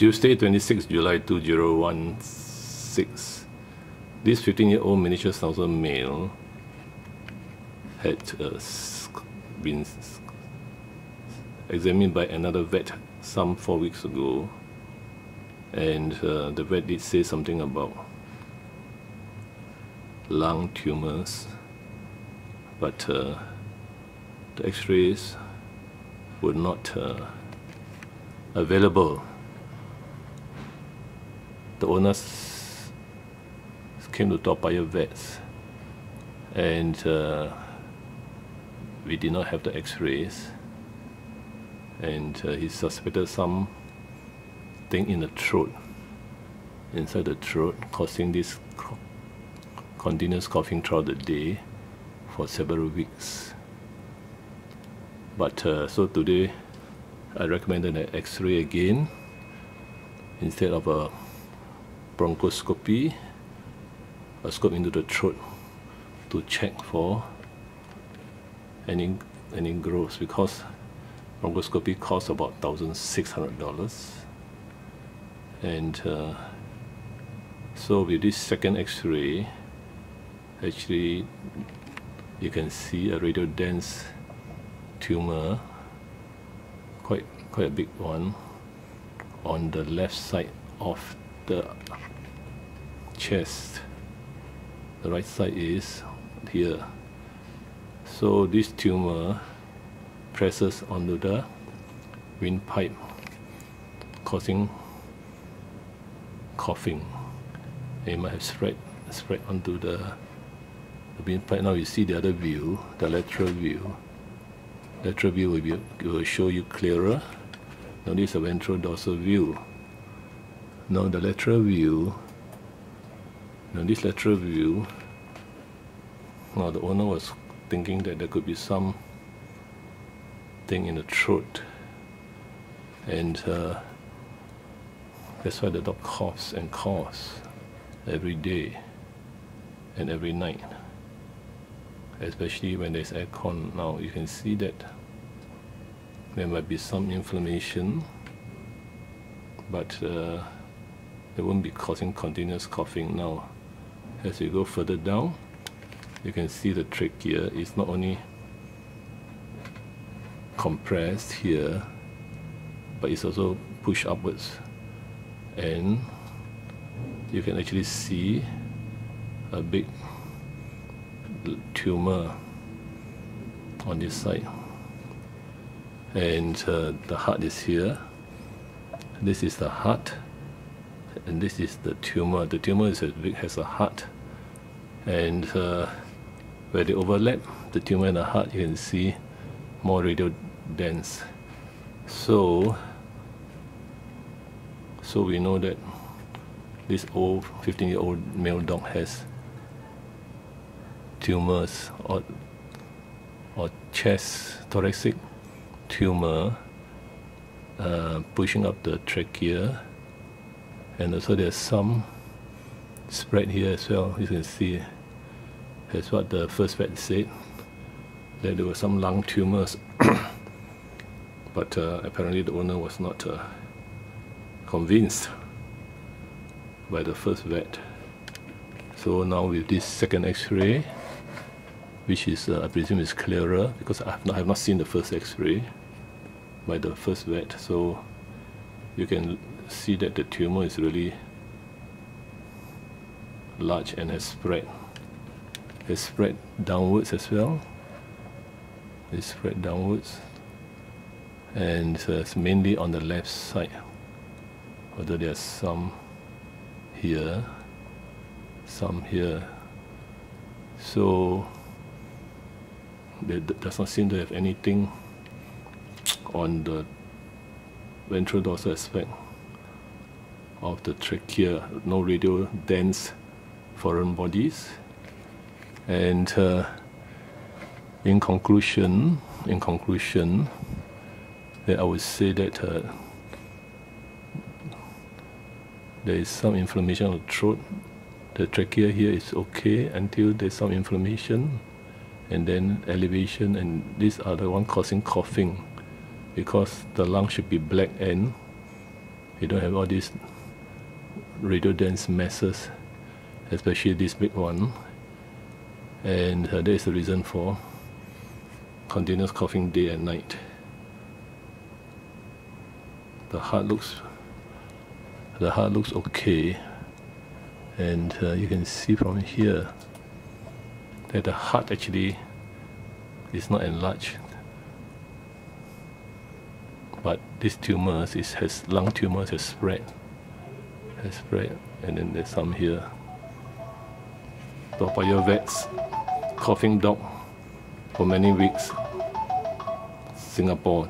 Tuesday, 26 July 2016. This 15 year old miniature schnauzer male had uh, been examined by another vet some four weeks ago, and uh, the vet did say something about lung tumors, but uh, the x rays were not uh, available the owners came to Toa Payoh Vets and uh, we did not have the x-rays. And uh, he suspected some thing in the throat inside the throat causing this continuous coughing throughout the day for several weeks. But uh, so today I recommended an x-ray again instead of a bronchoscopy, a scope into the throat to check for any any growth because bronchoscopy costs about thousand six hundred dollars. And uh, so with this second x-ray actually you can see a radio dense tumor quite quite a big one on the left side of the chest. The right side is here. So this tumor presses onto the windpipe causing coughing. It might have spread spread onto the, the windpipe. Now you see the other view the lateral view. Lateral view will, be, will show you clearer. Now this is a ventral dorsal view now the lateral view now this lateral view, now the owner was thinking that there could be some thing in the throat. And uh, that's why the dog coughs and coughs every day and every night. Especially when there's aircon. Now you can see that there might be some inflammation but uh, it won't be causing continuous coughing now. As you go further down you can see the trachea is not only compressed here but it's also pushed upwards. And you can actually see a big tumor on this side. And uh, the heart is here. This is the heart and this is the tumor. The tumor is a heart, and uh, where they overlap, the tumor and the heart, you can see more radio dense. So, so we know that this old 15-year-old male dog has tumors or or chest thoracic tumor uh, pushing up the trachea and also there's some spread here as well you can see. That's what the first vet said that there were some lung tumors. But uh, apparently the owner was not uh, convinced by the first vet. So now with this second x-ray which is uh, I presume is clearer because I have, not, I have not seen the first x-ray by the first vet. So you can see that the tumor is really large and has spread. Has spread downwards as well. It's spread downwards. And uh, it's mainly on the left side. Although there's some here, some here. So it does not seem to have anything on the ventral dorsal aspect of the trachea, no radio dense foreign bodies. And uh, in conclusion, in conclusion, I would say that uh, there is some inflammation of the throat. The trachea here is okay until there's some inflammation and then elevation and these are the one causing coughing because the lung should be black and you don't have all these radiodense masses, especially this big one. And uh, that is the reason for continuous coughing day and night. The heart looks the heart looks okay and uh, you can see from here that the heart actually is not enlarged but this tumor is, has lung tumors has spread has spread and then there's some here. Toa Payoh vets coughing dog for many weeks. Singapore